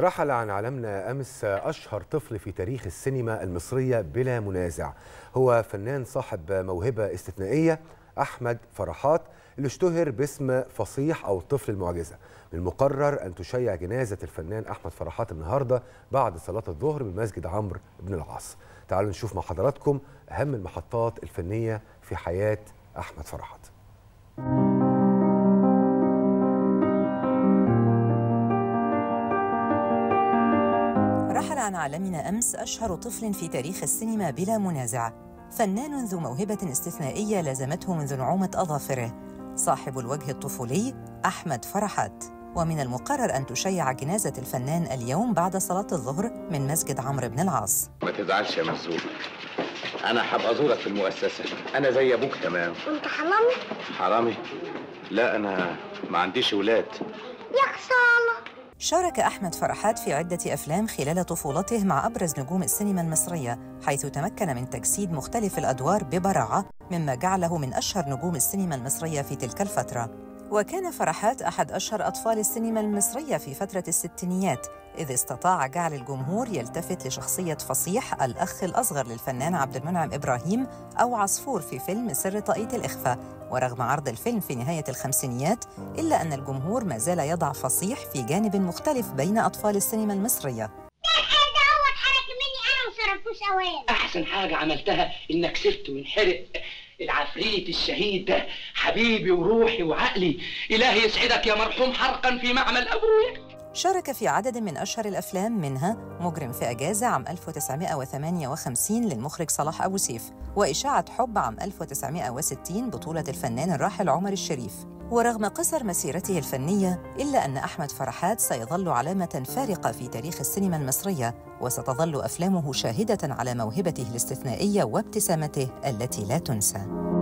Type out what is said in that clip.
رحل عن عالمنا أمس أشهر طفل في تاريخ السينما المصرية بلا منازع. هو فنان صاحب موهبة استثنائية أحمد فرحات اللي اشتهر باسم فصيح أو طفل المعجزة. من المقرر أن تشيع جنازة الفنان أحمد فرحات النهاردة بعد صلاة الظهر بمسجد عمرو بن العاص. تعالوا نشوف مع حضراتكم أهم المحطات الفنية في حياة أحمد فرحات. عن عالمنا أمس أشهر طفل في تاريخ السينما بلا منازع. فنان ذو موهبة استثنائية لازمته منذ نعومة أظافره. صاحب الوجه الطفولي أحمد فرحات. ومن المقرر أن تشيع جنازة الفنان اليوم بعد صلاة الظهر من مسجد عمرو بن العاص. ما تزعلش يا مرزوق أنا هبقى ازورك في المؤسسة. أنا زي أبوك تمام. انت حرامي؟ حرامي؟ لا أنا ما عنديش ولاد. يا خسارة! شارك أحمد فرحات في عدة أفلام خلال طفولته مع أبرز نجوم السينما المصرية حيث تمكن من تجسيد مختلف الأدوار ببراعة مما جعله من أشهر نجوم السينما المصرية في تلك الفترة. وكان فرحات أحد أشهر أطفال السينما المصرية في فترة الستينيات إذ استطاع جعل الجمهور يلتفت لشخصية فصيح الأخ الأصغر للفنان عبد المنعم إبراهيم أو عصفور في فيلم سر طاقية الإخفاء ورغم عرض الفيلم في نهاية الخمسينيات إلا أن الجمهور ما زال يضع فصيح في جانب مختلف بين أطفال السينما المصرية. أحسن حاجة عملتها إنك سبت وانحرق العفريت الشهيد ده حبيبي وروحي وعقلي. إلهي يسعدك يا مرحوم حرقا في معمل أبويا. شارك في عدد من أشهر الأفلام منها مجرم في أجازة عام 1958 للمخرج صلاح أبو سيف وإشاعة حب عام 1960 بطولة الفنان الراحل عمر الشريف. ورغم قصر مسيرته الفنية إلا أن أحمد فرحات سيظل علامة فارقة في تاريخ السينما المصرية وستظل أفلامه شاهدة على موهبته الاستثنائية وابتسامته التي لا تنسى.